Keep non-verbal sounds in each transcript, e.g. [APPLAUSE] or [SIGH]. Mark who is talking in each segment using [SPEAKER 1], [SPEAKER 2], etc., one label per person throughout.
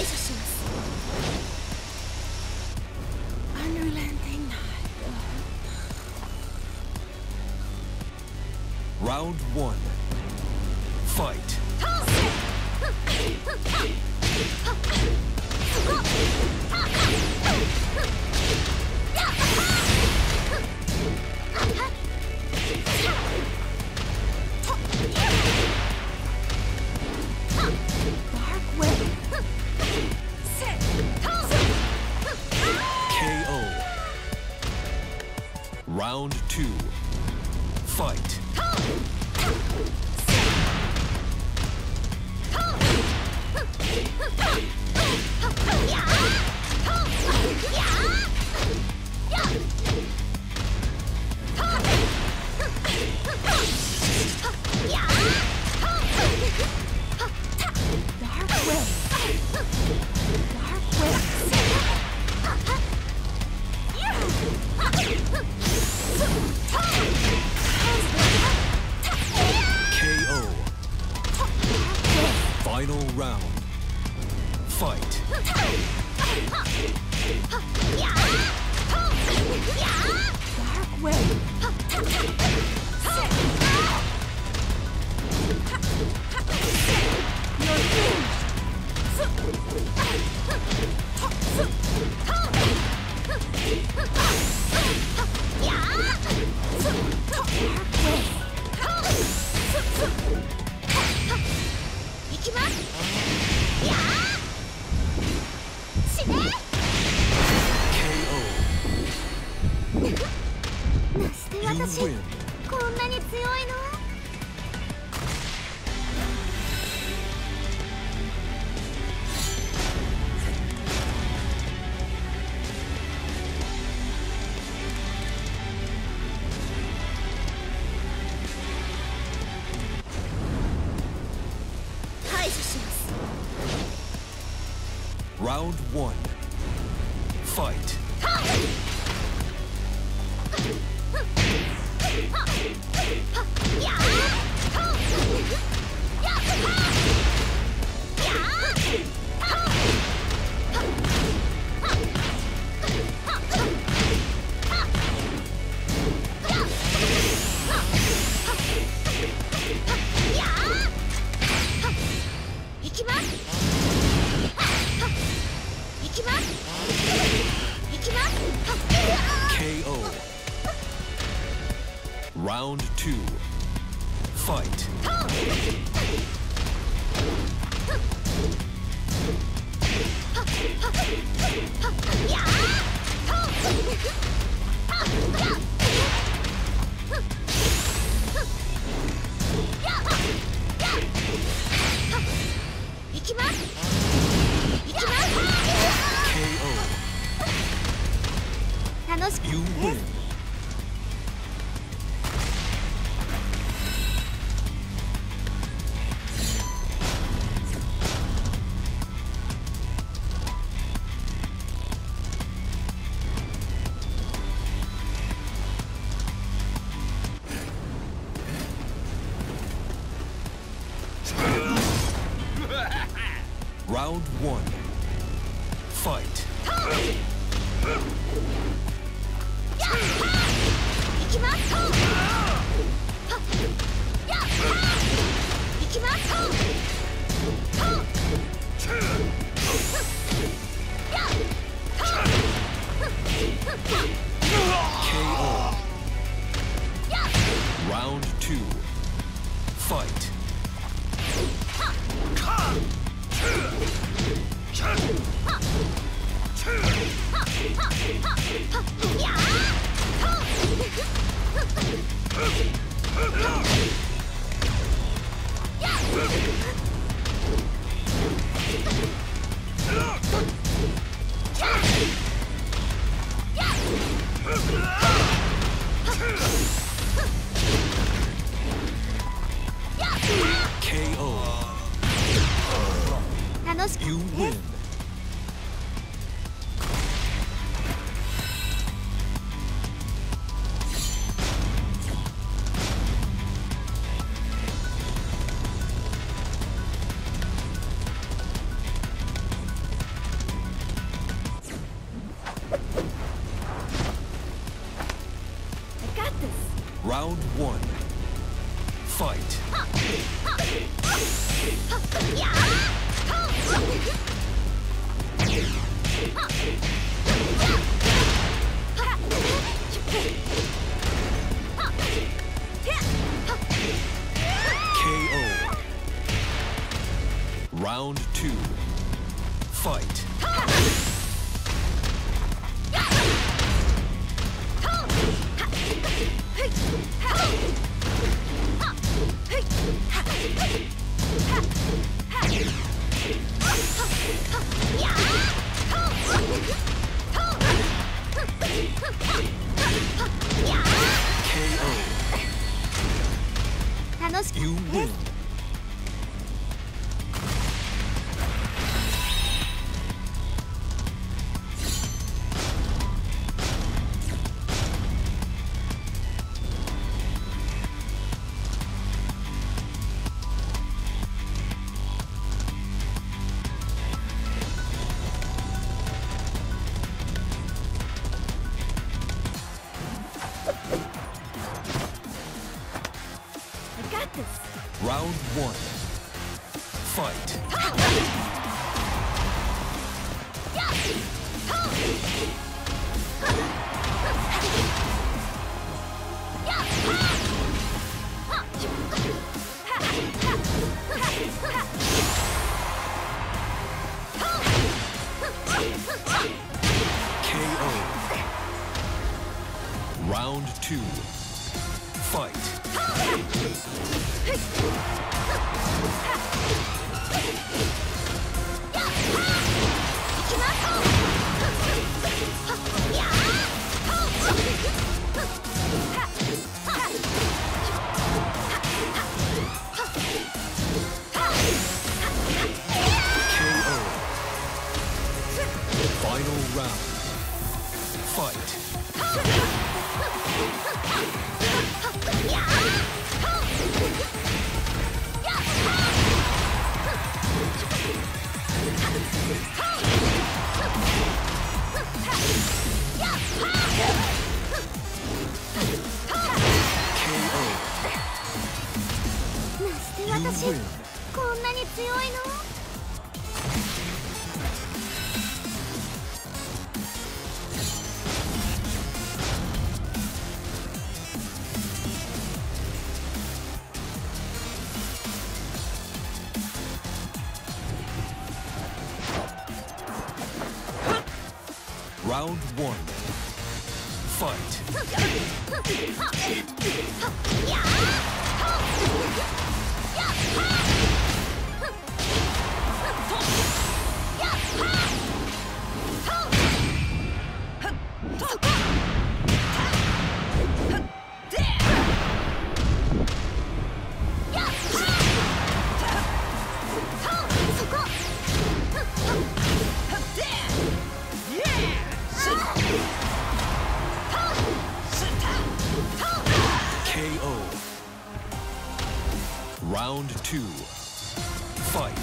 [SPEAKER 1] 解除します
[SPEAKER 2] Round one. Fight. [LAUGHS]
[SPEAKER 1] Dark
[SPEAKER 2] web.
[SPEAKER 1] Dark
[SPEAKER 2] web. Fight!
[SPEAKER 1] 楽しく Yeah!
[SPEAKER 2] You win. Round one. Fight. [LAUGHS] Fight. [LAUGHS]
[SPEAKER 1] 私
[SPEAKER 2] win.
[SPEAKER 1] こんなに強いの？
[SPEAKER 2] Round one. Fight. [LAUGHS] Round two. Fight.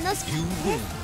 [SPEAKER 2] Perfect. You win.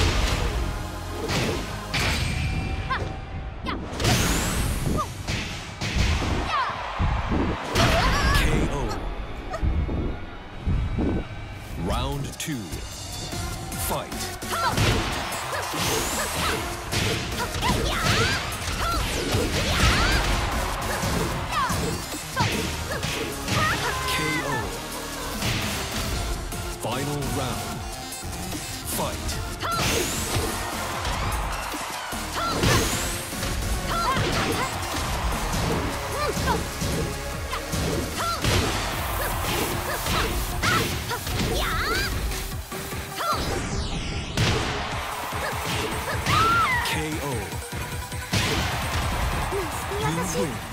[SPEAKER 2] Final round. Fight.
[SPEAKER 1] 優し
[SPEAKER 2] い